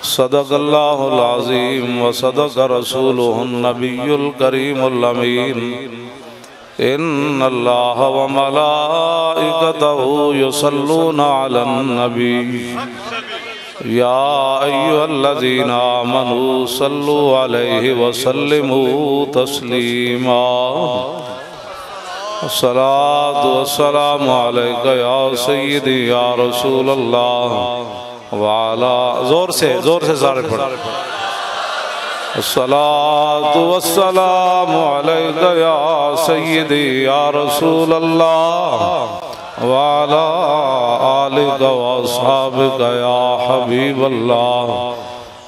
सदक अल्लाज़ीम व सदक रसूल नबीलकरीम अमीन। इन अल्लाह व मलाइकतहूसल्लूनबी या अय्युहल्लज़ीना मनु सल्लु अलैहि वसल्लिमु तस्लीमा। सलात व सलाम अलैका या सय्यदी या रसूल अल्लाह वाला ज़ोर से ज़ोर से सारे पढ़। सलाम या सैदी या रसूल अल्लाह वाला आल साहब गया हबीब अल्लाह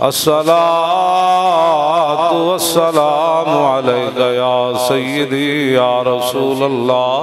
असलाम या सैदी या रसूल अल्लाह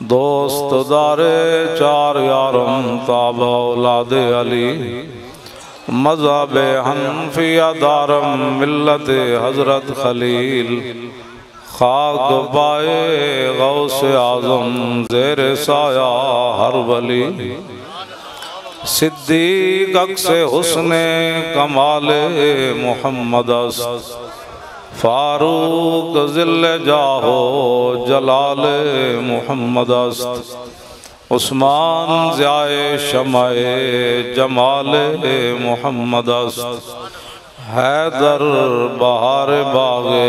दोस्त दारे चार यारम ताब औलाद अली। मज़हब हनफिया दारम मिलत हज़रत खलील। खाक बाए गौस आज़म जेर साया हर वली। सिद्दीक अक्स हुस्न कमाल मोहम्मद फारूक जिल जाहो, जलाल मोहम्मद उस्मान ज़ाए शमाए जमाल मोहम्मद हैदर बहार बागे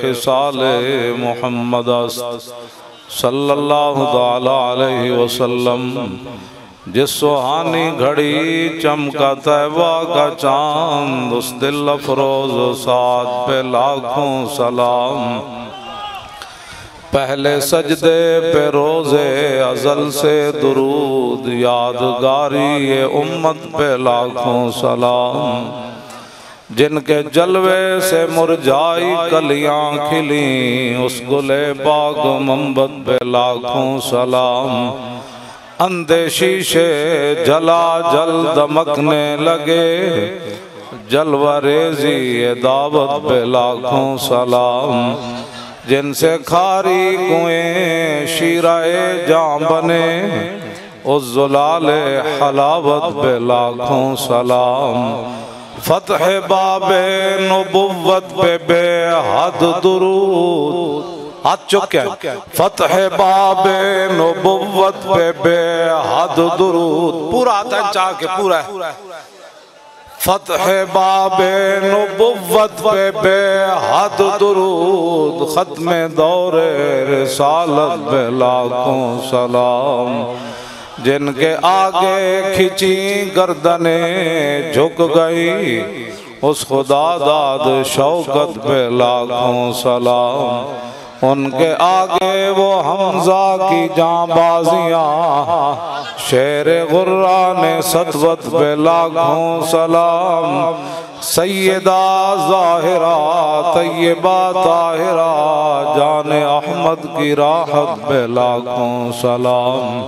खिसाल मोहम्मद सल्लल्लाहु अलैहि वसल्लम। जिस सुहानी घड़ी चमका तैबा का चाँद, उस दिल अफरोज साथ पे लाखों सलाम। पहले सजदे पे रोज़े, अजल से दुरूद यादगारी, ये उम्मत पे लाखों सलाम। जिनके जलवे से मुरझाई कलियाँ खिली, उस गुले बाग मोहम्मद पे लाखों सलाम। अंधे शीशे जला जल दमकने लगे। जलवा रेजी दावत पे लाखों सलाम। जिनसे खारी कुएँ, शीराए जाम बने। उस जुलाल हलावत पे लाखों सलाम। फतह बाबे नबुवत पे बेहद दुरूद। हाथ चुके फतह बाबे नबुवत पे बेहद दुरूद। पूरा आता है चाह के पूरा फतह बाबे नबुवत पे बेहद दुरूद। खत्म दौरे रिसालत लाखों सलाम। जिनके आगे खिंची गर्दने झुक गई, उस खुदा दाद शौकत पे लाखों सलाम। उनके आगे वो हमजा की जाबाजियाँ। शेर गुर्रा ने सतवत पे लाखों सलाम। सैदा ज़ाहिरा तय्यबा ताहिरा, जान अहमद की राहत पे लाखों सलाम।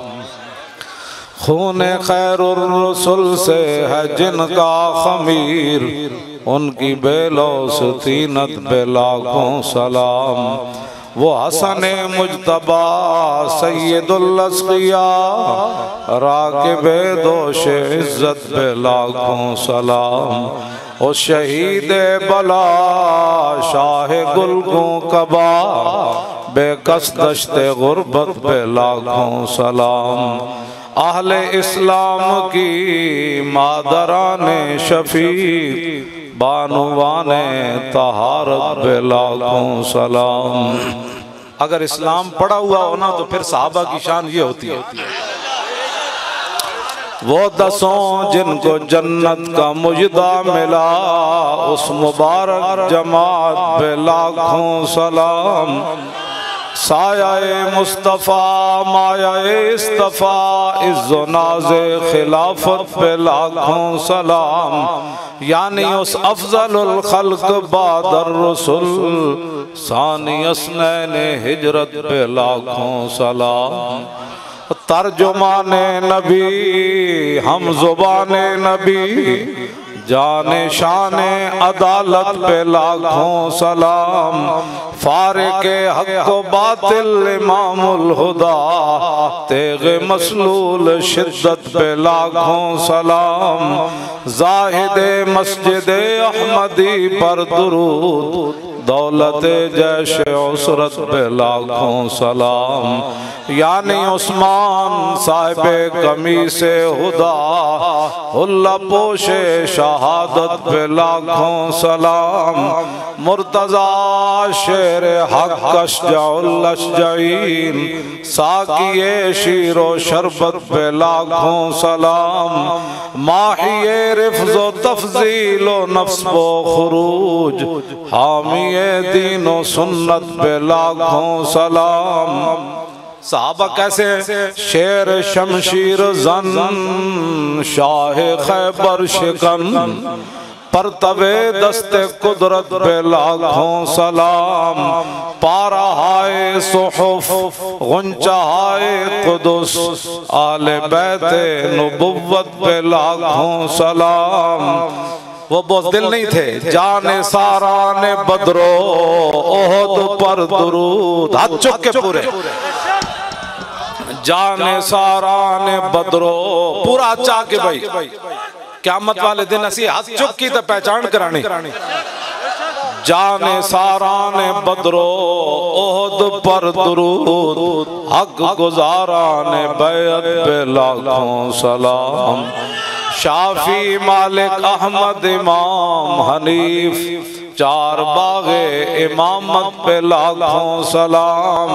खून खैर से है जिनका खमीर, उनकी बेलोस तीनत पे लाखों सलाम। वो हसन मुजतबा सैदुल्लसकिया राके दोष इज़्ज़त पे लाखों सलाम। ओ शहीद बला, शाह गुलगों कबा, बेकस दश्त गुरबत पे लाखों सलाम। आहले इस्लाम की मादरान शफी बानुवाने तहारत पे लाखों सलाम। अगर इस्लाम पड़ा हुआ हो ना तो फिर साहबा की शान ये होती है। वो दसों जिनको जन्नत का मुजदा मिला, उस मुबारक जमात पे लाखों सलाम। साया मुस्तफ़ा माया इस्तफ़ा इस नाज खिलाफत पे लाखों सलाम। यानी उस अफजल खल्क बादर रसुल हिजरत पे लाखों सलाम। तर्जुमान नबी हम ज़ुबान नबी जाने शान अदालत पे लाखों सलाम। फारे के हक बातिल इमामुल हुदा। तेग मसलूल शिद्दत पे लाखों सलाम। जाहिद मस्जिद अहमदी पर दुरूद। दौलत जैश उसरत पे लाखों सलाम। यानी उस्मान साहिब कमी से हुदा। हुल्ला पोशे शहादत पे लाखों सलाम। मुर्तजा शेर हकश जाउल्लशजईन साकिए शीरो शरबत पे लाखों सलाम। माहिए रिफ्जो तफजीलो नफ्स बो खरूज। हामिए दीनो सुन्नत पे लाखों सलाम। साहबा कैसे? शेर शमशीर जन, शाह खैबर शिकन। पर तवे दस्ते कुदरत पे लाखों सलाम। पारा हाय सुहुफ, गुंचा हाय कुदस। आले बैते नबुव्वत पे लाखों सलाम। वो बहुत दिल नहीं थे। जाने सारा ने बदरो, ओहद पर दुरूद। हाथ चुक के पूरे। जाने सारा ने बदरो, पूरा चाह के भाई। क्यामत वाले दिन असी हाथ चुक की तो पहचान करानी। जाने सारा ने बदरो, ओहद पर दुरूद। हक गुजारा ने बैत पे लाखों सलाम। शाफी मालिक अहमद इमाम हनीफ चार बागे इमामत पे लाखों सलाम।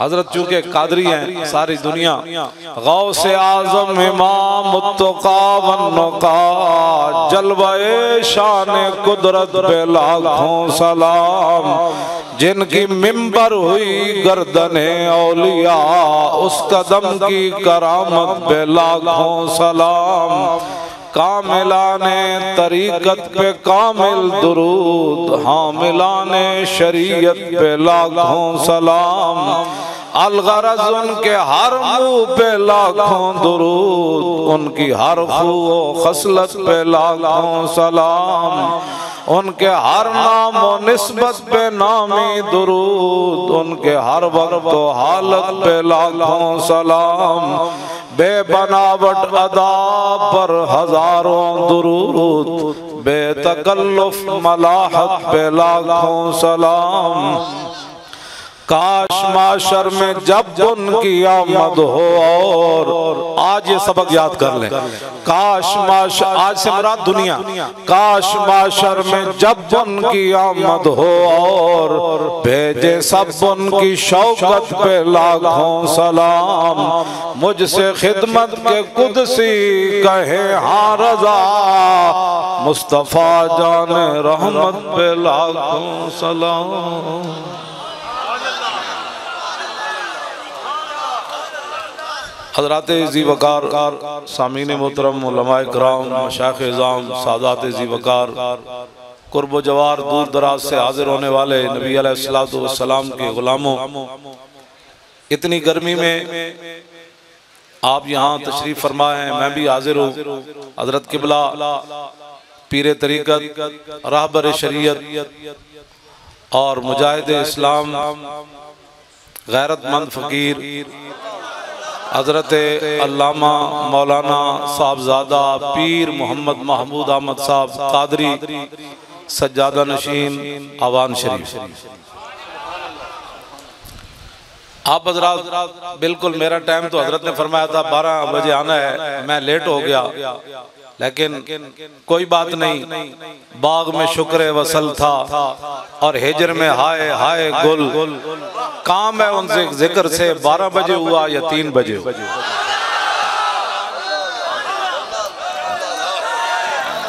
हज़रत चूँकि कादरी हैं सारी दुनिया। गौ से आज़म इमाम का जलवाए शान कुदरत पे लाखों सलाम। जिनकी मिंबर हुई गर्दने औलिया उस कदम की करामत पे लाखों सलाम। कामिलाने तरीकत पे कामिल दुरूद, हामिलाने शरीयत पे लाखों सलाम। अलगरज उनके हर मुँह पे लाखों दुरूद, उनकी हर खू खसलत पे लाखों सलाम। उनके हर नाम निस्बत पे नामी दुरूद, उनके हर वक्त हालत पे लाखों सलाम। बेबनावट अदा पर हज़ारों दुरूद बेतकल्लुफ मलाहत पे लाखों सलाम। काश माशर में जब उनकी आमद हो और आज ये सबक याद कर लें। काश माश आज से मुराद दुनिया। काश माशर में जब उनकी आमद हो और भेजे सब उनकी शौकत पे लाखों सलाम। मुझसे खिदमत के कुदसी कहे हाँ रजा। मुस्तफ़ा जान रहमत पे लाखों सलाम। हज़रत जी वकार सामीन मोहतरम कराम मशाख ज़ाम सादात जी वकार कुर्ब जवार दूर दराज से हाजिर होने वाले नबी सलाम के ग़ुलामों, इतनी गर्मी में आप यहाँ तशरीफ़ फरमा हैं, मैं भी हाजिर हूँ। हज़रत किबला पीर तरीक़त राहबर शरीयत और मुजाहिद इस्लाम गैरतमंद फ़कीर हज़रत अल्लामा मौलाना साहबजादा पीर मोहम्मद महमूद अहमद साहब कादरी सज्जादा नशीन आवान शरीफ। आप हजरा बिल्कुल मेरा टाइम तो हज़रत ने फरमाया था, बारह बजे आना है, मैं लेट हो गया। लेकिन कोई बात नहीं। बाग में शुक्र वसल था और हिजर में हाय हाय गुल। काम है उनसे, ज़िक्र से बारह बजे हुआ या तीन बजे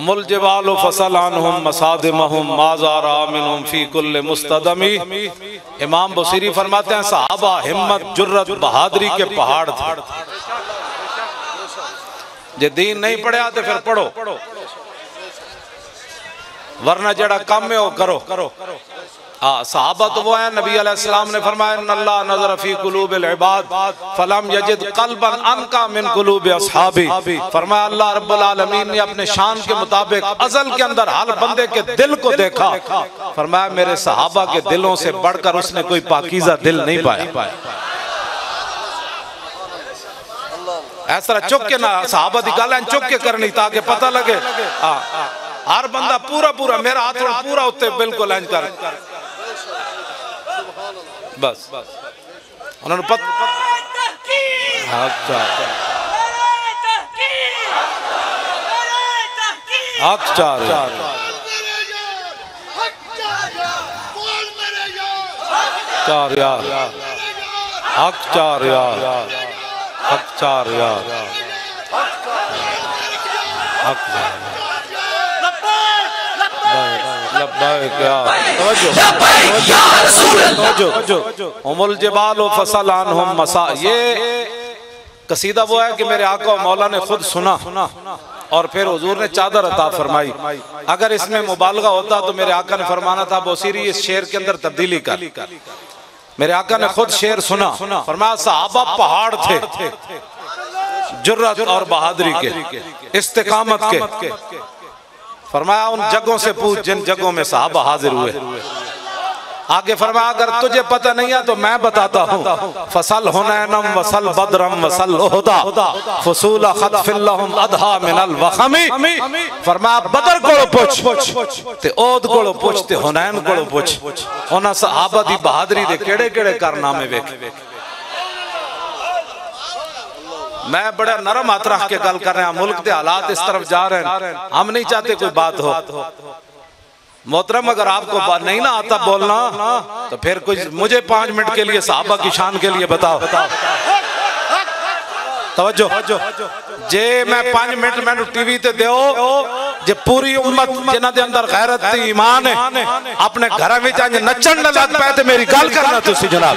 उमुल जबाल फसलानहुम मसादिमहुम माजारामिनहुम फ़ी कुल मुस्तदमी। इमाम बसीरी फरमाते हैं, सहाबा हिम्मत जुर्रत बहादुरी के पहाड़ थे। जे दीन नहीं पढ़या तो फिर पढ़ो। वरना जड़ा काम है वो करो। हाँ सहाबा तो वो है, नबी अलैहिस्सलाम ने फरमाया नज़र फ़ी कुलूब इबाद, फलम यजिद कल्बन अनका मिन कुलूब असहाबी। फरमाया, अल्लाह रब्बुल आलमीन ने अपने शान के मुताबिक अजल के अंदर हर बंदे के दिल को देखा। फरमाया, मेरे सहाबा के दिलों से बढ़कर उसने कोई पाकीजा दिल नहीं पाया। ऐसा चुक के ना, सहाबा की गल चुक के करनी ताकि पता लगे। हाँ हर बंदा पूरा पूरा मेरा हाथ पूरा उत्ते बिल्कुल इंज कर। बस। उन्होंने पत अच्छा। हक चार चार यार हक चार यार यार हक चार ये कसीदा वो है कि मेरे आका मौला ने खुद सुना और फिर हजूर ने चादर अता फरमाई। अगर इसमें मुबालगा होता तो मेरे आका ने फरमाना था बोसीरी इस शेर के अंदर तब्दीली कर। मेरे आका ने खुद शेर सुना। फरमाया साहबा पहाड़ थे जुर्रत और बहादुरी के। इस्तेकामत के। फरमाया उन जगहों से पूछ जिन जगहों में साहब हाजिर हुए। आगे फरमाया अगर तुझे पता नहीं है तो मैं बताता हूँ। फ़सल हुनैनम वसल बदरम वसल होदा फसूल खतफिल्लहुम अधा मिनल वखमी। फरमाया बदर कोलो पूछ। ते ओद कोलो पूछ ते हुनैन कोलो पूछ। उन्हां सहाबा दी बहादुरी दे केड़े-केड़े कारनामे वेख। मैं बड़ा नरम हाथ रख के गल कर रहा मुल्क के हालात इस तरफ़ जा रहे हैं। हम नहीं चाहते कोई बात हो। मोहतरम, अगर आपको बात नहीं ना आता बोलना तो फिर कुछ मुझे पाँच मिनट के लिए, साहबा की शान के लिए बताओ। तवज्जो। जे मैं पाँच मिनट मैं टीवी ते दो जे पूरी उम्मत जिन्हां दे अंदर गैरत ईमान है, अपने घर अज नचन लग ते मेरी गल करना तुसी, जनाब।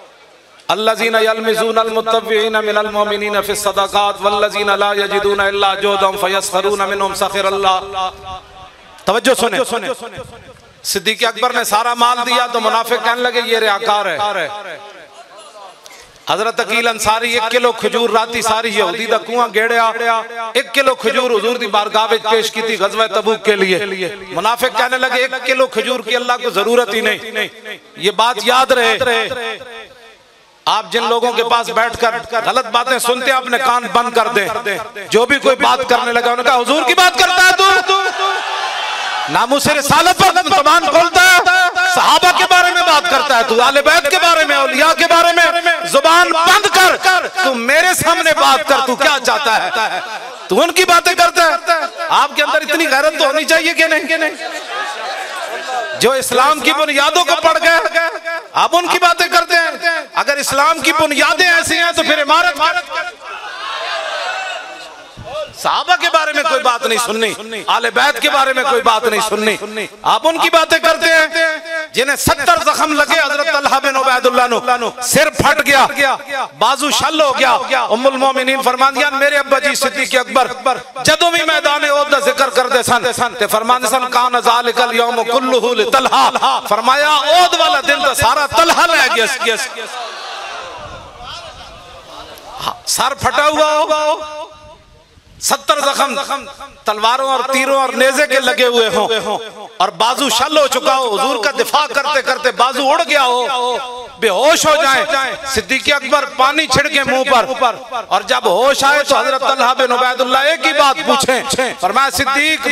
अल्लाजीना यलमिजून अलमुत्तबिईन मिनल मुमिनीन फि सदकात वल्लजीना ला यजिदून इल्ला जुदम फयस्खरून मिनहुम सखिर अल्लाह तवज्जो सुने सिद्दीक अकबर ने सारा माल दिया तो मुनाफिक कहने लगे ये रियाकार है हज़रत अकील अंसारी एक किलो खजूर राती सारी यहूदी दा कुआँ गेड़िया एक किलो खजूर हुजूर दी बारगाह पेश की थी गजवा तबूक के लिए मुनाफिक कहने लगे एक किलो खजूर की अल्लाह को ज़रूरत ही नहीं ये बात याद रहे आप जिन लोगों के पास बैठकर गलत बातें सुनते हैं, अपने कान बंद कर दें। जो भी कोई बात करने लगा उन्होंने कहा हुजूर की बात करता है तू। नामू से रिसालत पर जबान खोलता है। सहाबा के बारे में बात करता है, तू आले बैत के बारे में, औलिया के बारे में। ज़ुबान बंद कर, तू मेरे सामने बात कर, तू क्या चाहता है? तू उनकी बातें करता है। आपके अंदर इतनी गैरत तो होनी चाहिए कि नहीं? जो इस्लाम की बुनियादों को पढ़ गए आप उनकी बातें करते हैं। अगर इस्लाम की बुनियादें ऐसी हैं तो फिर इमारत साहबा के बारे में कोई बात नहीं सुननी, आले बैत के बारे में कोई बात नहीं सुननी। आप उनकी बातें करते हैं, जिन्हें सत्तर जख्म लगे, हज़रत सिर फट गया, बाजू शल हो गया, उम्मुल मोमिनीन फरमान दिया मेरे अब्बा जी सिद्दीक अकबर, जदों भी मैदान ज़िक्र करदे सन, ते फरमांदे सन, कान जालिकल यौम कुल्लुहु लितलहा फरमाया ओहद वाला दिन तो सारा तलहा ले गया सर फटा हुआ होगा सत्तर जख्म तलवारों और तीरों और नेजे के लगे हुए हों। और बाजू शल हो चुका हो, हजूर का दिफा करते करते बाजू उड़ गया हो। बेहोश हो जाए। सिद्दीक अकबर पानी छिड़के मुँह पर। और जब होश आए तो हज़रत बिन उबैदुल्लाह एक ही बात पूछे। फरमाया, सिद्दीक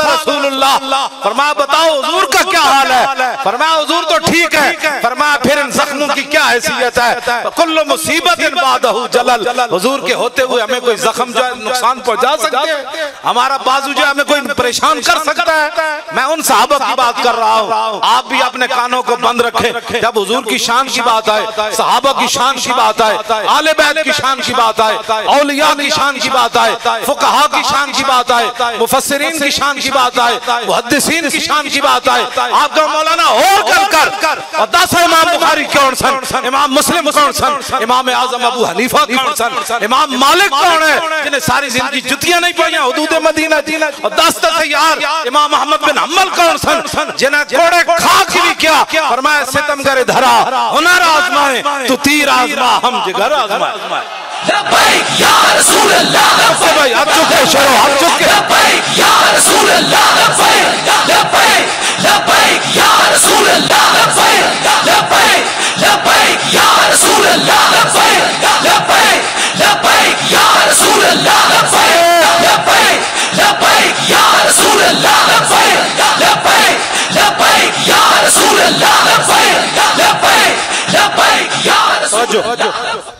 रसूलुल्लाह। फरमाया, बताओ हुजूर का क्या हाल है? फरमाया, हुजूर तो ठीक है। फरमाया, फिर इन जख्मों की क्या हैसियत है? कुल्लु मुसीबत इन बादहु जलल। हुजूर के होते हुए हमें कोई जख्म जो है नुकसान पहुँचा सकते हैं। हमारा बाजू जो हमें कोई परेशान कर सकता है। मैं उन साहबों की बात कर रहा हूँ। आप भी अपने कानों को बंद रखें। जब हुजूर की शान की बात आए, सहाबा की शान की बात आए, आले बैत की शान की बात आए, औलिया की शान की बात आए, फुकहा की शान की बात आए मुफसरीन की शान की बात आए, मुहद्दिसीन की शान की बात आए। आपका मौलाना, और कर कर। दस इमाम बुखारी कौन सन? इमाम मुस्लिम कौन सन? इमाम आज़म अबू हनीफा कौन सन? इमाम मालिक कौन है? जिन्हें सारी ज़िंदगी जुतियाँ नहीं पाइया, हदूद मदीना और दस दस यार, इमाम मोहम्मद बिन अमल कौन सन? जिन्हें कोड़े खाक भी क्या, फरमाया सितम करे धरा, हुनर आजमाए, तू तीर आजमा, हम जिगर आजमाए। लब्बैक या रसूल अल्लाह भाई अब चुके शरो अब चुके लब्बैक या रसूल अल्लाह लब्बैक लब्बैक लब्बैक या रसूल अल्लाह लब्बैक लब्बैक लब्बैक या रसूल अल्लाह लब्बैक लब्बैक लब्बैक या रसूल अल्लाह लब्बैक लब्बैक लब्बैक या रसूल अल्लाह लब्बैक लब्बैक लब्बैक या रसूल अल्लाह लब्बैक लब्बैक लब्बैक या रसूल अल्लाह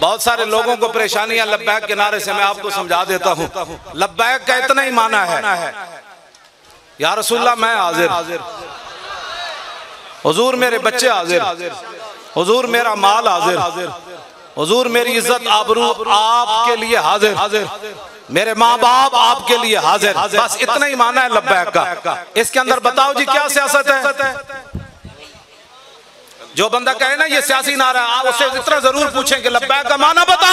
बहुत सारे लोगों को परेशानियाँ लब्बैक के नारे से मैं आपको समझा देता हूँ। लब्बैक का इतना ही। माना है। या रसूल्ला मैं हाजिर। हुजूर। मेरे बच्चे हाजिर। हुजूर। मेरा माल हाजिर। हुजूर। मेरी इज़्ज़त आबरू आपके लिए हाजिर। मेरे माँ बाप आपके लिए हाजिर। बस इतना ही माना है लब्बैक का। इसके अंदर बताओ जी क्या सियासत है? जो बंदा कहे ना, ये सियासी नारा आप उससे इतना ज़रूर पूछें कि लब्बैक का माना बता।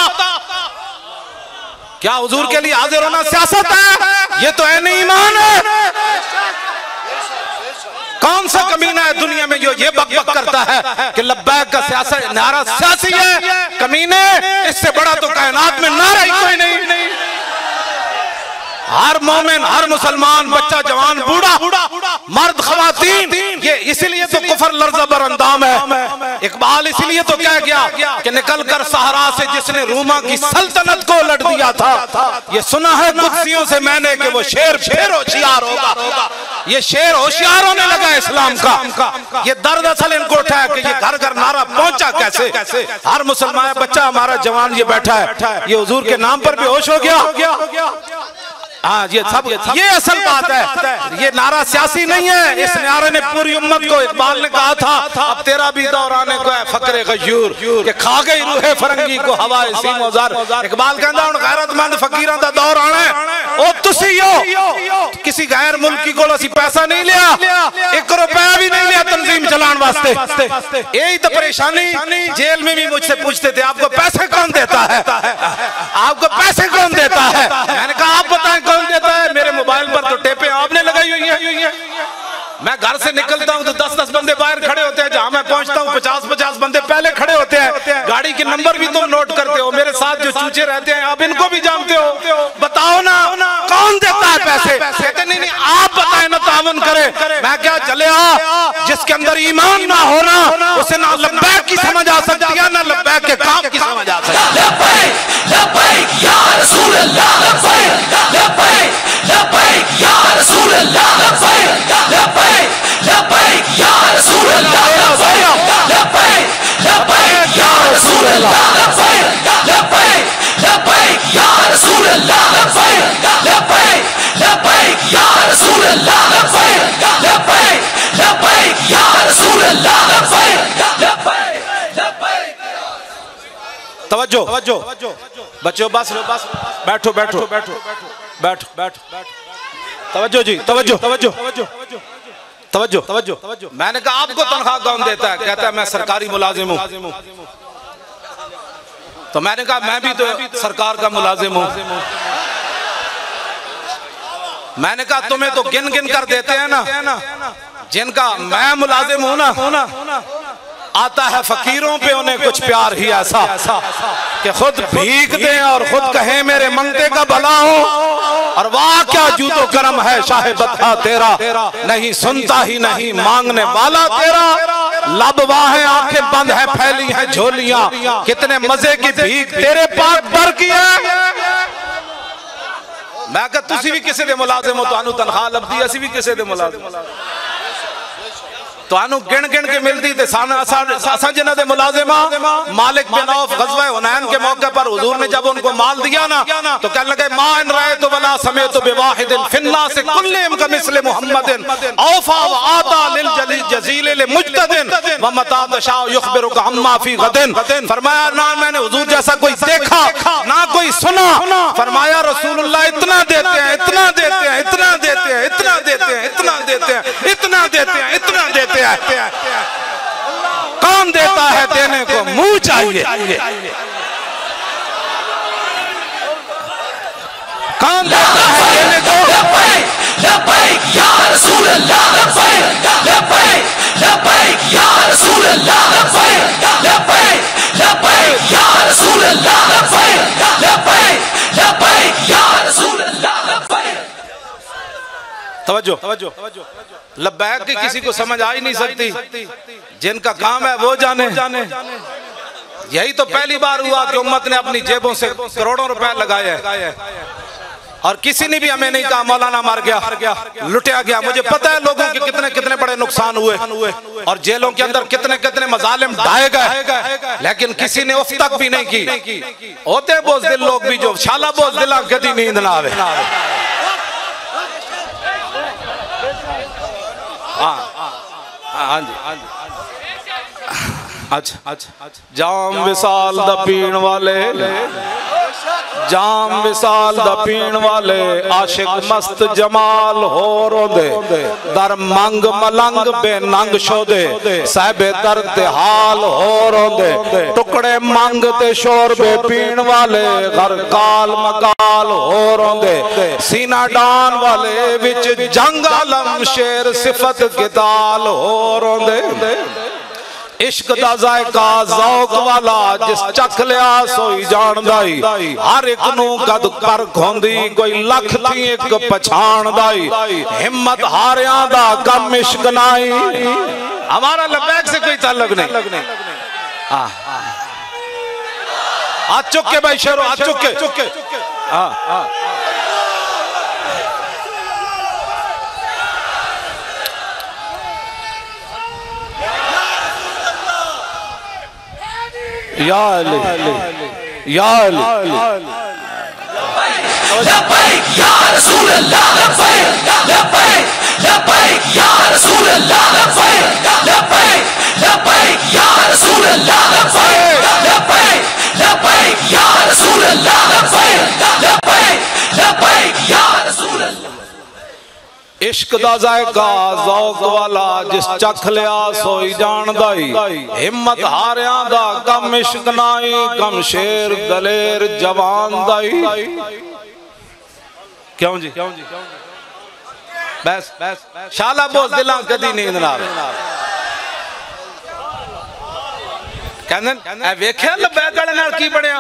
क्या हुजूर के लिए हाजिर होना सियासत है? ये तो है नहीं ईमान है। कौन सा कमीना है दुनिया में जो ये बक बक करता है कि लब्बैक का सियासत नारा सियासी है, कमीने, इससे बड़ा तो कायनात में नारा ही कोई नहीं। हर मोमिन, हर मुसलमान, बच्चा जवान, बूढ़ा, मर्द, खवातीन, ये इसीलिए तो कुफर लर्जा बर अंदाम है। इकबाल इसलिए तो कह गया कि निकल कर सहारा से जिसने रूमा की सल्तनत को लट दिया था। ये सुना है कुर्सियों से मैंने कि वो शेर शेर होशियार होगा। ये शेर होशियार होने लगा इस्लाम का। ये दर्द असल इनको उठाया कि ये घर घर नारा पहुँचा कैसे? हर मुसलमान, बच्चा हमारा जवान ये बैठा है। ये हजूर के नाम पर भी बेहोश हो गया। हाँ ये सब ये असल बात है। ये नारा सियासी नहीं है। इस नारे ने पूरी उम्मत को इकबाल ने कहा था। अब तेरा भी दौर आने को है फकरे गयूर के खा गई रूहे फरंगी को हवा इसी मौजार इकबाल कहता हूँ गैरतमंद फकीरां दा दौर आना है। ओ तुसी हो किसी गैर मुल्की को ਅਸੀਂ पैसा नहीं लिया। एक रुपया भी नहीं लिया तंजीम चलाने वास्ते। यही तो परेशानी। जेल में भी मुझसे पूछते थे आपको पैसे कौन देता है आपको पैसे कौन देता है मैंने कहा आप बताएँ कौन देता है मेरे मोबाइल पर तो टेपे आपने लगाई हुई है मैं घर से निकलता हूँ तो दस दस बंदे बाहर खड़े होते हैं, जहाँ मैं पहुँचता हूँ पचास पचास बंदे पहले खड़े होते हैं। गाड़ी के नंबर भी तुम नोट करते हो, मेरे साथ जो चूचे रहते हैं, आप इनको भी जानते हो। बताओ ना, कौन देता है पैसे? नहीं आप बताए ना तावन करे। मैं क्या, चले आ, जिसके अंदर ईमान ना होना उसे ना लब्बैक की समझ आ सकती है, ना लब्बैक के काम की समझ आ सकती है। या रसूल अल्लाह लबैक लबैक या रसूल अल्लाह लबैक लबैक लबैक या रसूल अल्लाह लबैक लबैक लबैक या रसूल अल्लाह लबैक लबैक लबैक या रसूल अल्लाह लबैक लबैक लबैक या रसूल अल्लाह लबैक लबैक लबैक या रसूल अल्लाह लबैक लबैक लबैक तवज्जो। बच्चों बस लो बस। बैठो बैठो बैठो बैठो बैठो। तवज्जो जी तवज्जो तवज्जो। तवज्जो तवज्जो। मैंने कहा आपको तनख्वाह कौन देता है। कहता है मैं सरकारी मुलाजिम हूँ। तो मैंने कहा, मैं भी तो सरकार का मुलाजिम हूँ। मैंने कहा, तुम्हें तो गिन गिन कर देते हैं ना। जिनका मैं मुलाजिम हूँ ना, आता है फकीरों पे उन्हें कुछ प्यार ही ऐसा कि खुद भीख दें और खुद कहें, मेरे मंगते का भला हो और वाह, क्या जूतो करम है, शाह बता तेरा। नहीं सुनता ही नहीं, मांगने वाला तेरा। लबवा है आँखें बंद है फैली है झोलियाँ। कितने मज़े की भीख तेरे पास भर की है। मैं तुसी भी किसी के मुलाजिम हो तो तनखा लभदी असि भी किसी के मुलाजिम ਤੁਹਾਨੂੰ ਗਿਣ ਗਿਣ के मिलती थे असा जिन्हों के मुलाजिमा मालिक बिन औफ गजवा हुनैन के मौके पर हुजूर ने जब उनको माल दिया ना तो कहने लगे मा इन राय तो वला समय तो बेवाहिदिन फिन्ना से कुल्लिम का मिस्ल मुहम्मदिन औफा व आता लिल जली जजील ले मुजतदिन व मता तशा युखबिरु का अम्मा फी गदिन फरमाया ना मैंने हुजूर जैसा कोई देखा ना कोई सुना फरमाया रसूलुल्लाह इतना देते हैं इतना देते हैं इतना देते हैं इतना देते हैं इतना देते हैं इतना देते हैं इतना देते हैं कौन देता है देने को मुँह चाहिए। कौन देता है देने को। लबैक लबैक या रसूल अल्लाह लबैक लबैक लबैक या रसूल अल्लाह लबैक लबैक लबैक या रसूल अल्लाह लबैक लबैक लबैक या रसूल अल्लाह लबैक तवज्जो तवज्जो। लब्बैक की किसी को समझ आ ही नहीं सकती। जिनका काम है वो जाने। यही तो पहली बार हुआ कि उम्मत ने अपनी जेबों से करोड़ों रुपए लगाए। हैं और किसी ने भी हमें नहीं कहा मौलाना मार गया। लुटिया गया। मुझे पता है लोगों के कितने कितने बड़े नुकसान हुए। और जेलों के अंदर कितने कितने मजालिम ढाए गए। लेकिन किसी ने उस तक भी नहीं की। होते बोझ दिल लोग भी जो शाला बोझ दिला कभी नींद ना आवे। हाँ अच्छा अच्छा जाम विशाल द पीण वाले। जाम विसाल द पीण वाले आशिक मस्त जमाल हो रोंदे दर मंग मलंग बेनंग शोदे साहबे दर ते हाल हो रोंदे टुकड़े मंग ते शोर बे पीण वाले घर काल मकाल हो रोंदे सीना डान वाले विच जंग अलम शेर सिफत किताल हो रोंदे इश्क दा जायका, जौक वाला, जिस चख लिया सोई जानदाई। हर एक कद कर खोंदी कोई लख थी एक पछाणदाई हिम्मत हारियाँ दा कम इश्क नाई। हमारा लबैक से कोई ताल्लुक नहीं। हाथ चुक के भाई शेरो हाथ चुक चुक के हाँ याल याल लबैक या रसूल अल्लाह लबैक लबैक लबैक या रसूल अल्लाह लबैक लबैक लबैक या रसूल अल्लाह लबैक लबैक लबैक या रसूल अल्लाह लबैक लबैक लबैक या रसूल अल्लाह इश्क दा जायका, जौक वाला, जिस चख लिया सोई जानदा ही हिम्मत हारिया दा कम इश्क नाई कम शेर दलेर जवान दाई। क्यों जी? क्यों जी बस बस। शाला बोल दिला कदी नींद ना आवे कहंदे ए वेखिया लबैक वाले नाल की बणिया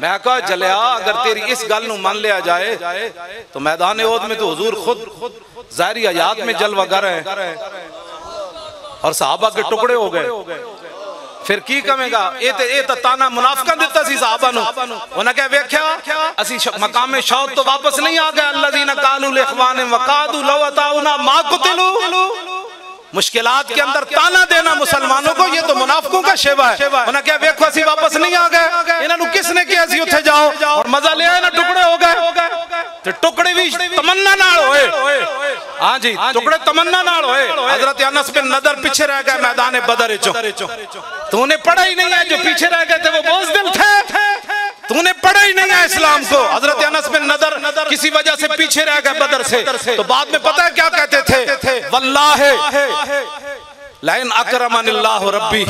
मैं कहा जलिया अगर तेरी इस गल मान लिया जाए तो मैदान ओद में तो हजूर खुद जाहरी आयात में जलवागर है और साहबा के टुकड़े हो गए। फिर की कमेगा? ये दिता क्या वेख्या तो, तो आ मुश्किलात के अंदर ताना देना मुसलमानों को, ये तो मुनाफकों का शेवा है। क्या वेखो असि वापस नहीं आ गए। इन्होंने किसने किया सी उठे जाओ? और मज़ा ले आए ना, टुकड़े हो गए। ते टुकड़े भी तमन्ना नाल होए। हाँ जी, टुकड़े तमन्ना नाल होए। हज़रत अनस बिन नदर पीछे रह गए मैदान बदर चो। तूने पढ़ा ही नहीं है, जो पीछे रह गए थे, वो बोझदिल थे। तूने पढ़ा ही नहीं है इस्लाम को। हज़रत अनस बिन नदर किसी वजह से पीछे रह गए बदर से। तो बाद में पता है क्या कहते थे? वल्लाह। लाइन अकरमनिल्लाह रब्बी।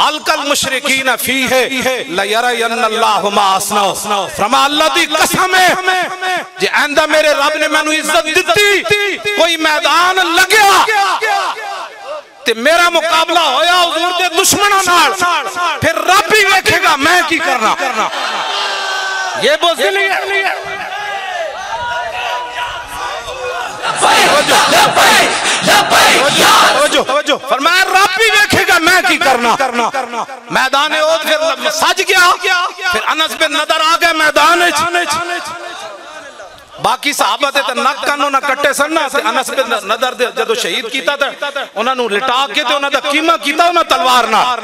अलकल मुशरिकीन फ़ी है कसम है जे आंदा मेरे रब ने मैनू इज़्ज़त दी कोई मैदान लगया। ते मेरा मुकाबला होया हुजूर दे दुश्मनों नाल। फिर रब फरमाया भी देखेगा मैं की करना? मैदान फिर सज गया। फिर अनस बिन नदर आ गए मैदान ਬਾਕੀ ਸਾਹਬਾ ਤੇ ਤਾਂ ਨੱਕ ਕੰਨੋਂ ਨਾ ਕੱਟੇ ਸਨ ਨਾ ਤੇ ਅਨਸ ਬਿਨ ਨਦਰ ਦੇ ਜਦੋਂ ਸ਼ਹੀਦ ਕੀਤਾ ਤਾਂ ਉਹਨਾਂ ਨੂੰ ਲਿਟਾ ਕੇ ਤੇ ਉਹਨਾਂ ਦਾ ਕੀਮਾ ਕੀਤਾ ਉਹਨਾਂ ਤਲਵਾਰ ਨਾਲ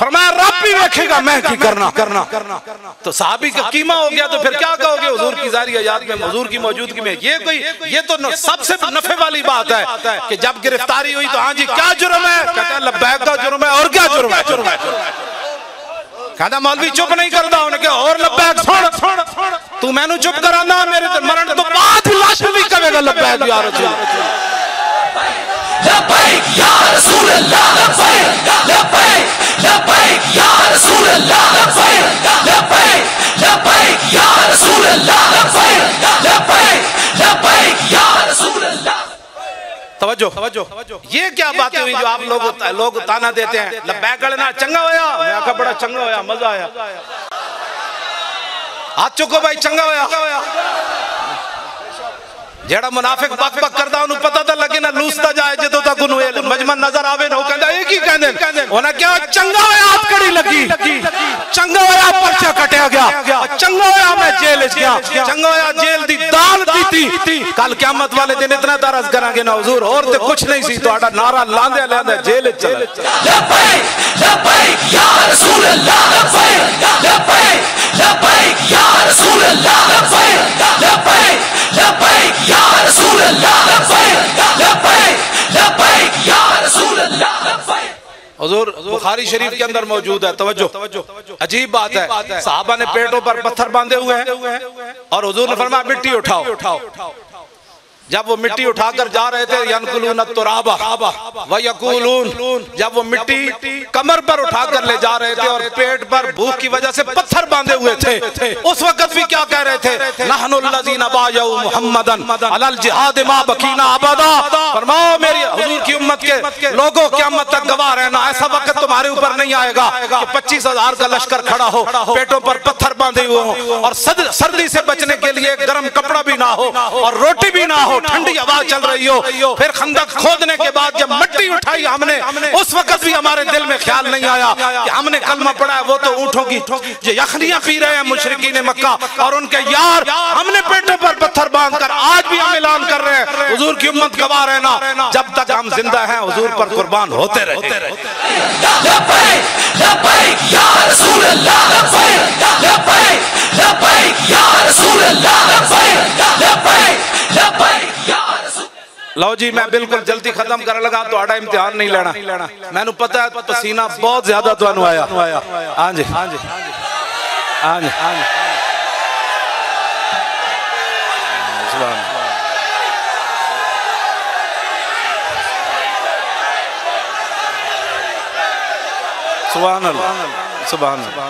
फरमाया रब भी देखेगा मैं की करना करना तो साहबी का कीमा हो गया तो फिर क्या कहोगे हुजूर की जारी याद में हुजूर की मौजूदगी में ये कोई ये तो सबसे नफे वाली बात है कि जब गिरफ्तारी हुई तो हाँ जी क्या जुर्म है कहता है लब्बैक का जुर्म है और क्या जुर्म है ਕਹਿੰਦਾ ਮੌਲਵੀ ਚੁੱਪ ਨਹੀਂ ਕਰਦਾ ਉਹਨੇ ਕਿ ਹੋਰ ਲੱਬੈਕ ਸੁਣ ਤੂੰ ਮੈਨੂੰ ਚੁੱਪ ਕਰਾਂਦਾ ਮੇਰੇ ਤੇ ਮਰਨ ਤੋਂ ਬਾਅਦ ਲਾਸ਼ ਵੀ ਕਵੇਗਾ ਲੱਬੈਕ ਯਾ ਰਸੂਲ ਲੱਬੈਕ ਯਾ ਰਸੂਲ ਅੱਲਾ ਲੱਬੈਕ ਲੱਬੈਕ ਲੱਬੈਕ ਯਾ ਰਸੂਲ ਅੱਲਾ ਲੱਬੈਕ ਲੱਬੈਕ ਲੱਬੈਕ ਯਾ ਰਸੂਲ ਅੱਲਾ ਲੱਬੈਕ ਲੱਬੈਕ ਲੱਬੈਕ ਯਾ ਰਸੂਲ ਅੱਲਾ तवज्जो। तवज्जो। ये क्या बातें हुई जो आप लोग लोग ताना देते हैं। लबैक गलना चंगा होया? मैं का बड़ा चंगा होया मज़ा आया। हाथ चुको भाई चंगा होया। जेड़ा मुनाफिक बक बक करदा पता लूसता जाए जे तक मजमा नज़र आवे न कहंदा, एक ही कहंदे क्या, चंगा होया आप कड़ी लगी। चंगा होया पर्चा कटया गया। चंगा होया मैं जेल गया। चंगा होया जेल दी दान दीती कल क्यामत वाले दिन इतना दरस करांगे ना, हुजूर। और ते कुछ नहीं सी नारा लांदे लांदे जेल चले। बुखारी शरीफ के अंदर मौजूद है। तवज्जो। अजीब बात है। साहबा ने पेटों पर पत्थर बांधे हुए हैं। और हजूर ने फरमाया, मिट्टी उठाओ उठाओ। जब वो मिट्टी उठाकर जा रहे थे यनकुलून तुराबा व यकूलून जब वो मिट्टी कमर पर उठाकर ले जा रहे थे और पेट पर भूख की वजह से पत्थर बांधे हुए थे। उस वक्त भी क्या कह रहे थे? मुहम्मदन फरमाओ मेरी हुजूर की उम्मत के लोगों क़यामत तक गवाह रहना ऐसा वक्त तुम्हारे ऊपर नहीं आएगा कि पच्चीस हज़ार का लश्कर खड़ा हो, पेटों पर पत्थर बांधे हुए हो और सर्दी से बचने के लिए गर्म कपड़ा भी ना हो और रोटी भी ना हो, ठंडी हवा चल रही हो, फिर खंदक खोदने के बाद जब मिट्टी उठाई हमने, उस वक्त भी हमारे दिल में ख्याल नहीं आया कि हमने कलमा पढ़ा है, वो तो ऊँटों की, जो यखनियाँ पी रहे हैं मुशरकी ने मक्का और उनके यार हमने पेटों पर पत्थर बाँध कर आज भी हम ऐलान कर रहे हैं। हुजूर की उम्मत गवाह रहना, जब तक हम ज़िंदा हैं, हुजूर पर कुर्बान होते रहते लो जी, मैं बिल्कुल जल्दी खत्म कर लगा तो इम्तिहान नहीं लेना। मैं पता है, पसीना बहुत ज़्यादा आया। हाँ जी हाँ जी हाँ जी हाँ जी। हाँ हाँ सुभान सुबह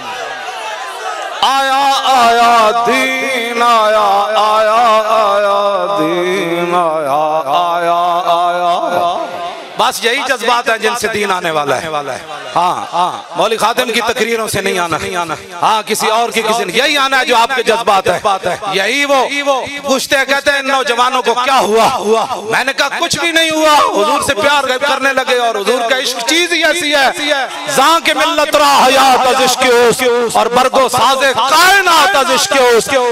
आया आया दीन आया आया आया दीन आया आया। बस यही जज्बात है जिनसे दीन आने वाला है। वाला है। हाँ हाँ। मौलिक खातिम की तकरीरों से नहीं आना। नहीं आना हाँ किसी और की किसी यही आना है जो आपके जज्बात है। यही वो। पूछते कहते हैं नौजवानों को क्या हुआ? हुआ मैंने कहा कुछ भी नहीं हुआ। हुजूर से प्यार करने लगे और हुजूर का इश्क चीज़ ही ऐसी है। जहाँ के अज और बरगो साजे कायनात इश्क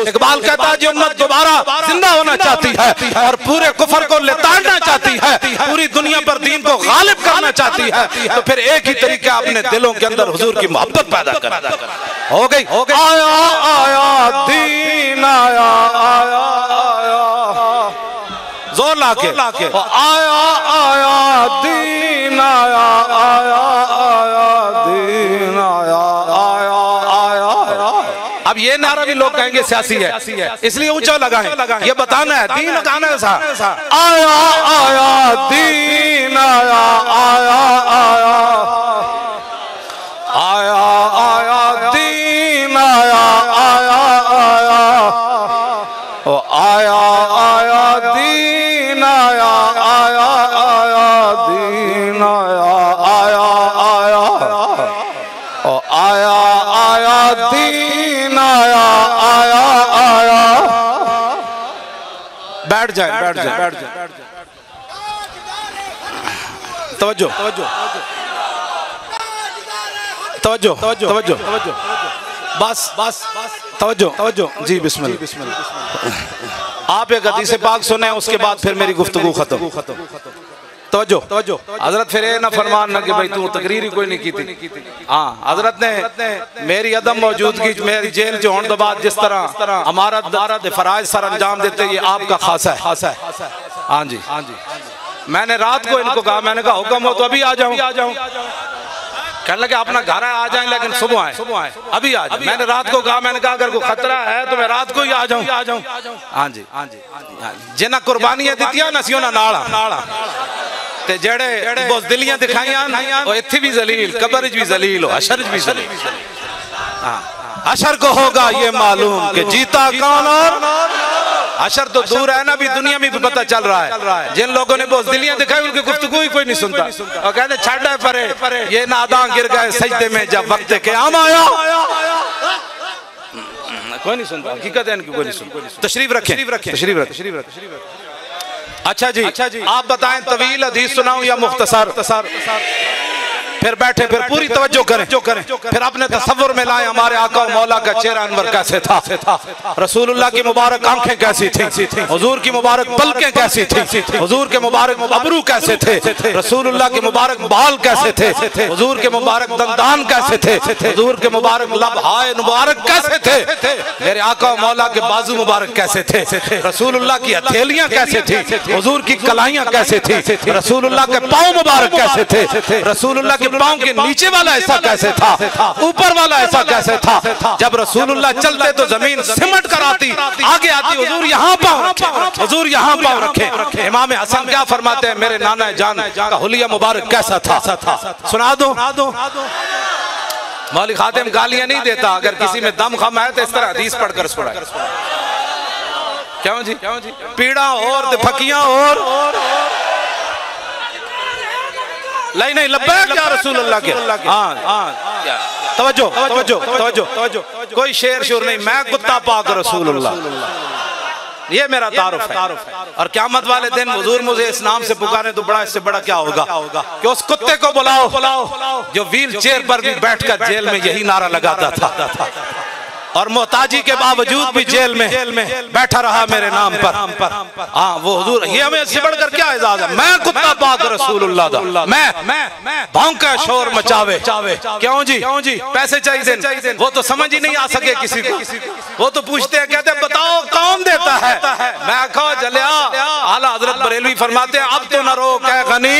इकबाल कहता है जो उम्मत दोबारा ज़िंदा होना चाहती है और पूरे कुफर को लेताड़ना चाहती है। पूरी दुनिया पर दीन को गालिब करना चाहती है तो फिर एक ही तरीके अपने दिलों के अंदर हुजूर की मोहब्बत पैदा कर। हो गई? हो गई। आया आया दीन आया आया आया ज़ोर लाके। लाके। आया आया दीन आया आया आया। अब ये नारा भी लोग कहेंगे सियासी है। इसलिए ऊँचा लगा है। ये बताना है। दीन गाना है सा आया आया, दीन आया आया आया आया। आया। बैठ जाए बैठ जाए बैठ जाए। तवज्जो तवज्जो तवज्जो तवज्जो। तवज्जो। बस बस तवज्जो तवज्जो। जी बिस्मिल्लाह। बिस्मिल्लाह आप एक हदीस पाक सुने उसके बाद फिर मेरी गुफ्तगू खत्म। तवज्जो। तवज्जो। हज़रत फिर ना फरमान ना कि भाई तू तकरीर ही कोई नहीं की थी। हाँ हज़रत ने मेरी अदम मौजूदगी मेरी जेल जो होने के बाद जिस तरह हमारा फराज सर अंजाम देते ये आपका खासा है। खास है। हाँ जी। हाँ जी। मैंने रात को इनको कहा मैंने कहा हुक्म हो तो अभी आ जाऊँ। आ जाऊँ। कहने लगे अपना घर है आ जाए लेकिन सुबह आए। सुबह आए। अभी आ जाए। मैंने रात को कहा मैंने कहा अगर कोई खतरा है तो मैं रात को ही आ जाऊँ। आ जाऊँ। हाँ जी। हाँ जी जिन्हें कुर्बानियाँ दी ना सी नाला। नाला। ते जेड़े बुजदिलियाँ दिखाइयाँ वो इत्थे भी जलील कब्र च भी जलील हो अशर च भी जलील। हाँ। अशर को होगा ये मालूम कि जीता कौन और? अशर तो दूर है ना भी दुनिया में भी पता चल रहा है। जिन लोगों ने बुजदिलियाँ दिखाई उनकी गुफ्तगू ही कोई नहीं सुनता। और कहते छड़ है परे ये नादा गिर गए सजदे में जब वक्त के आम आया। कोई नहीं सुनता हकीकत है इनकी कोई नहीं सुनता। तशरीफ़ रखें तशरीफ़ रखें। तशरीफ़ रखें। अच्छा जी अच्छा जी। आप बताएँ तवील हदीस सुनाऊं या मुख्तसर। फिर बैठे फिर पूरी तवज्जो करें जो करें फिर अपने तस्वुर में लाए हमारे आका मौला का चेहरा अनवर कैसे था रसूलुल्लाह की मुबारक आँखें कैसी थी हुजूर की मुबारक पलकें कैसी थी हुजूर के मुबारक अबरू कैसे थे रसूलुल्लाह के मुबारक बाल कैसे थे हुजूर के मुबारक दंदान कैसे थे हुजूर के मुबारक लबहाए मुबारक कैसे थे मेरे आका मौला के बाजू मुबारक कैसे थे रसूलुल्लाह की हथेलियाँ कैसे थी हुजूर की कलाइयाँ कैसे थी रसूलुल्लाह के पाँव मुबारक कैसे थे रसूलुल्लाह के पाँव के नीचे वाला ऐसा कैसे था? ऊपर वाला ऐसा कैसे था? जब रसूलुल्लाह चलते तो ज़मीन सिमट कर आती आगे आती हुजूर यहाँ पाँव रखे। हुजूर यहाँ पाँव रखे। इमाम हसन क्या फरमाते हैं मेरे नाना जान का हुलिया मुबारक कैसा था? सुना दो? मौलिक खातिम गालियाँ नहीं देता अगर किसी में दम खम है तो इस तरह हदीस पढ़कर सुना क्यों जी? क्यों जी? पीड़ा और फकियाँ और नहीं नहीं लब्बैक या रसूल अल्लाह के। हाँ हाँ। तवज्जो तवज्जो तवज्जो तवज्जो कोई शेर शोर नहीं मैं कुत्ता पाक रसूल अल्लाह ये मेरा तारुफ है। और क्यामत वाले दिन हुजूर मुझे इस नाम से पुकारे तो बड़ा इससे बड़ा क्या होगा? कि उस कुत्ते को बुलाओ। बुलाओ। जो व्हील चेयर पर भी बैठकर जेल में यही नारा लगाता था। और मोहताजी के बावजूद भी जेल में बैठा रहा मेरे नाम पर। हाँ वो हुजूर ये हमें इससे बढ़कर क्या एजाज है मैं कुत्ता पाक दा। मैं मैं भौंका शोर मचावे। क्यों जी? क्यों जी? पैसे चाहिए वो तो समझ ही नहीं आ सके किसी को। वो तो पूछते हैं कहते हैं बताओ कौन देता है? मैं कहा जलिया आला हज़रत बरेलवी फरमाते हैं अब तो न रो कह गनी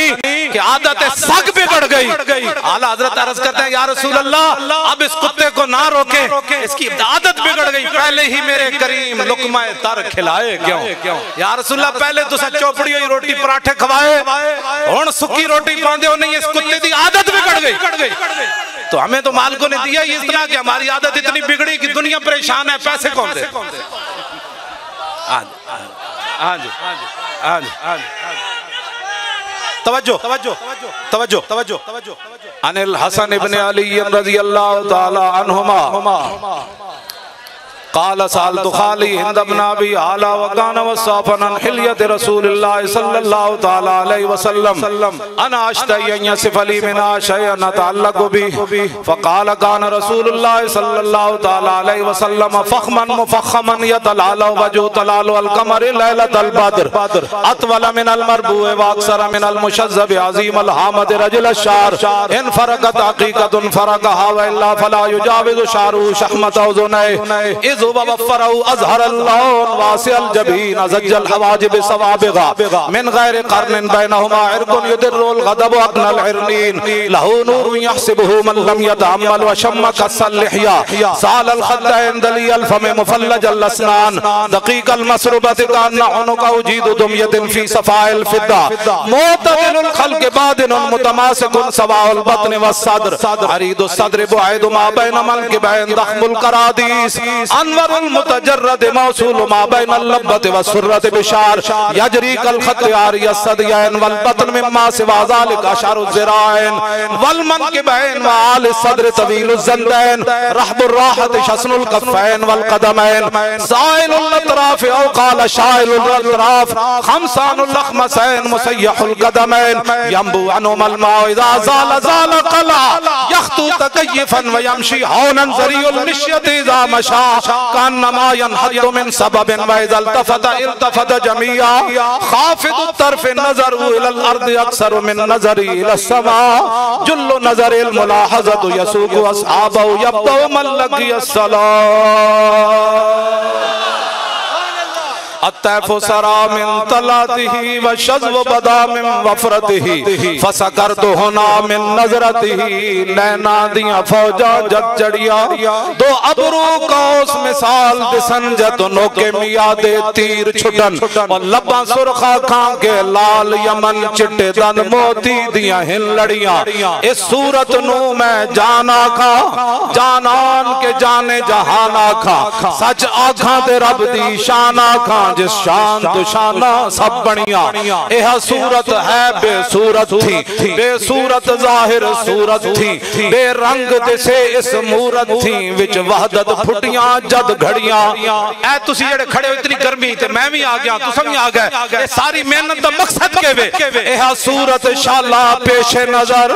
कि आदत सग बिगड़ गई। आला हज़रत अर्ज़ करते हैं या रसूल अल्लाह अब इस कुत्ते को ना रोके इसकी आदत बिगड़ गई। पहले ही मेरे करीम लुकमा तर खिलाए क्यों? यार रसुल्ला पहले तो चौपड़ी हुई रोटी पराठे खवाए। हूँ सुखी रोटी पाते हो नहीं इस कुत्ते की आदत बिगड़ गई। तो हमें तो मालिकों ने दिया ही इतना कि हमारी आदत इतनी बिगड़ी कि दुनिया परेशान है पैसे कौन दे? हाँ जी हाँ जी हाँ जी तवज्जो तवज्जो तवज्जो तवज्जो तवज्जो अनिल हसन इब्ने अली रज़ी अल्लाह ताला अन्हुमा काल साल तो खाली हिंद अपना भी आला वकान वसाफन हिलियत रसूलुल्लाह सल्लल्लाहु ताला अलैहि वसल्लम अना अश्तयन सिफली मिना शयन तअल्लक बि फकाल कान रसूलुल्लाह सल्लल्लाहु ताला अलैहि वसल्लम फखमन मुफखमन यतलाल वजु तलाल अल कमर लैलतल बद्र अतवल मिन अल मरबू व अक्सर मिन अल मुशज्जब अजीम अल हामद रजल शार इन फरकत हकीकतुन फरकहा व इल्ला फला युजाविज शारू शहमत उजुनै इज़ सद्र अरीद सद्र बुआइद मा बैन मन के बैन दखमुल करादीस अनवरुल मुतजर्रद मौसूल मा बैन लब्बत व सुर्रत बिशार। यजरी कल खत्यार यसदयन वल बतन मिम्मा सिवा ज़ालिक अशर ज़िराइन वल मन के बैन व आल सद्र तवील ज़ंदैन। रहबुर राहत शसनुल कफ़ैन वल कदमैन। साइलुल अतराफ औ शाइलुल अतराफ। खमसानुल लखमसैन मुसयहुल कदमैन यंबु अनुमल माउ इज़ा ज़ाल ज़ाल कला। यख्तु तकयफन व यमशी हौनन ज़रियुल मिश्यत इज़ा मशा। कान नमा यनहदु मिन सबबिन व इज़ा इल्तफत जमिया खाफिद तरफ़ नज़र इलल अर्द अक्सर मिन नजरी इला समा जुल्लु नज़र अल मुलाहजत यसुकु असहाबु यब्दु मन लगी अतैफ सरा मिन तलातिही व शज़्व बदा मिन वफरतिही। फसकर तो होना मिन नजरतिही। नैना दिया फौजा जद चढ़िया दो अबरू कौस मिसाल दिसन जत नोके मिया दे तीर छुटन और लबा सुरखा खां के लाल यमन चिट्टे दन मोती दिया हिन लड़िया इस सूरत नु मैं जाना खा। जानान के जाने जहाना खा। सच आखा ते रब दी शाना खा। जिस शान सब बनिया। यह सूरत है, बेसूरत थी। बेसूरत ज़ाहिर सूरत थी। बेरंग दिसे इस मूरत थी, विच वहदत फुटियाँ, जद घड़ियाँ। ऐ जेड़े खड़े हो, इतनी गर्मी ते मैं भी आ गया तुम भी आ गए। ये सारी मेहनत दा मकसद के वे। यह सूरत शाला पेश नज़र,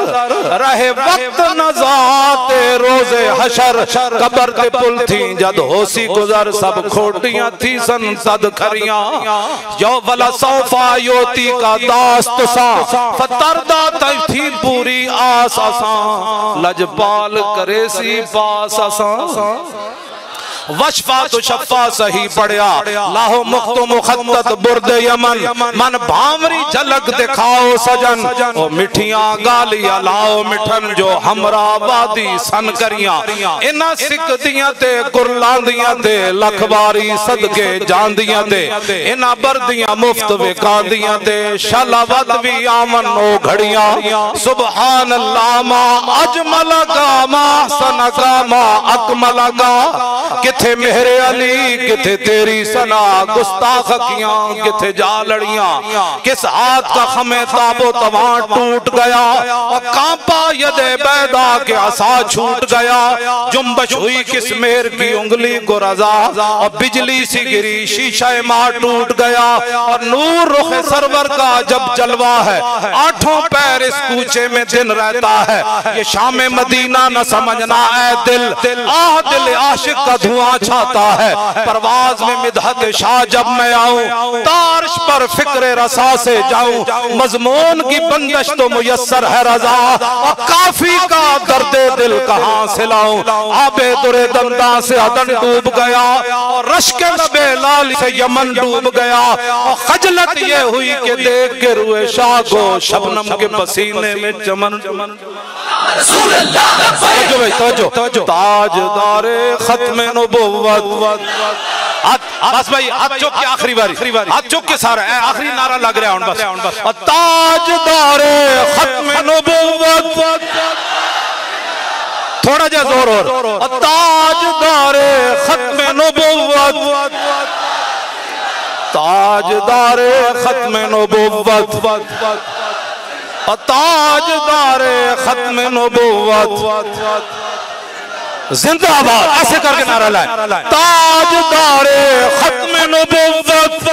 रहे वक्त नजात रोज़े हशर। कबर ते पुल थी, जद होसी गुजर, सब खोटियाँ थी सन सद खरियाँ यो वला सौफा योती का दास्त सा। फतरदा थी पूरी आस आसा लजपाल करे सी। पास आसा वशफा तो शफा सही पड़िया लाहो मुख्त मुखत्तत बुर्द यमन। मन भावरी झलक दिखाओ सजन। ओ मिठिया गालिया लाओ मिठन जो हमरा वादी सन करिया। इना सिक दियाँ ते कुरलांदियाँ ते लखबारी सदके जांदियाँ ते। इना बरदियाँ मुफ़्त विकांदियाँ ते। शलावत भी आमन ओ घड़ियाँ। सुभान अल्लाह मा अजमल का मा सन का मा अकमल का किथे मेहरे अली, किथे तेरी सना, गुस्ताख किया, किथे जा लड़िया, किस हाथ का खमे ताबो तवा टूट गया, और कांपा यद बैदा के आसा छूट गया जुम्बश हुई किस्मेर की उंगली को रजा, और बिजली सी गिरी, शीशा मार टूट गया, और नूर रुख सरवर का जब जलवा है, आठों पैर इस कूचे में दिन रहता है, ये शाम मदीना न समझना है दिल, आह दिल, आशिक का धुआँ छाता है। परवाज में मिधत शाह जब मैं आऊँ, तारश पर फ़िक्र रसा से जाऊँ। मजमून की बंदश तो मुयसर है रजा। और काफ़ी का दर्द दिल कहाँ से लाऊं? आबे दुरे दंदा से अदन डूब गया। और रश के नबे लाल से यमन डूब गया। और खजलत ये हुई कि देख के रुए शाह को शबनम के पसीने में चमन चमन। ताजदारे खत्म नबुव्वत हाथ, बस भाई, हाथ चौक के आखिरी बारी। हाथ चौक के सारा आखिरी नारा लग रहा है बस। ताजदारे खत्म नबुव्वत थोड़ा जा ज़ोर और। ताजदारे खत्म नबुव्वत ताजदारे खत्म नबुव्वत और ताजदारे खत्म नबुव्वत जिंदाबाद। ऐसे करके नारा लाए। ताजदारे खत्म नबुव्वत